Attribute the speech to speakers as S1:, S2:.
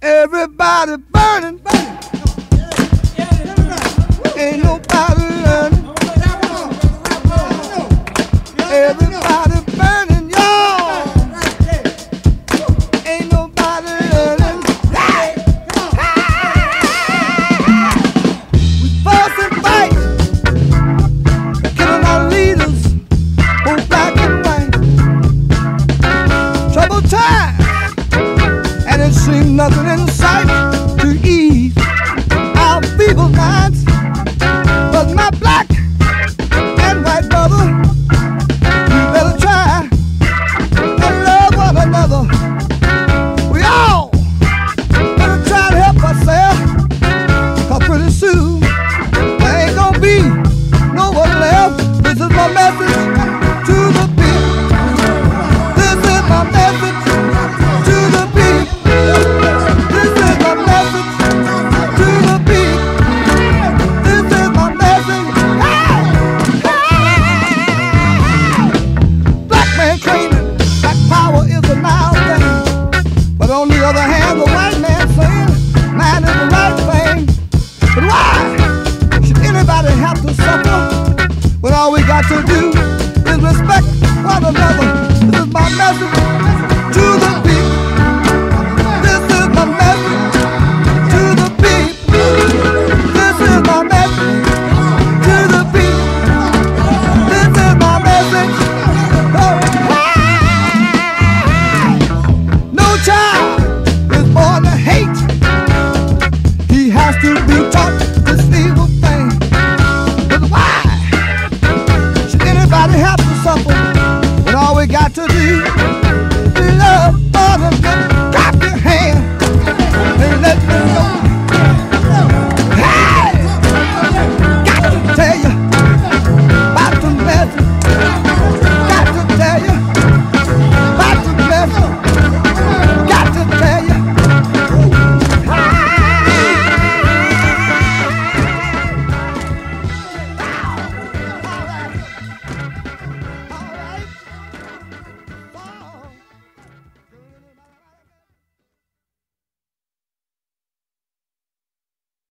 S1: Everybody burning, burning. Ain't nobody learning. Everybody burning. nothing inside. got to do is respect one another. This is my message to the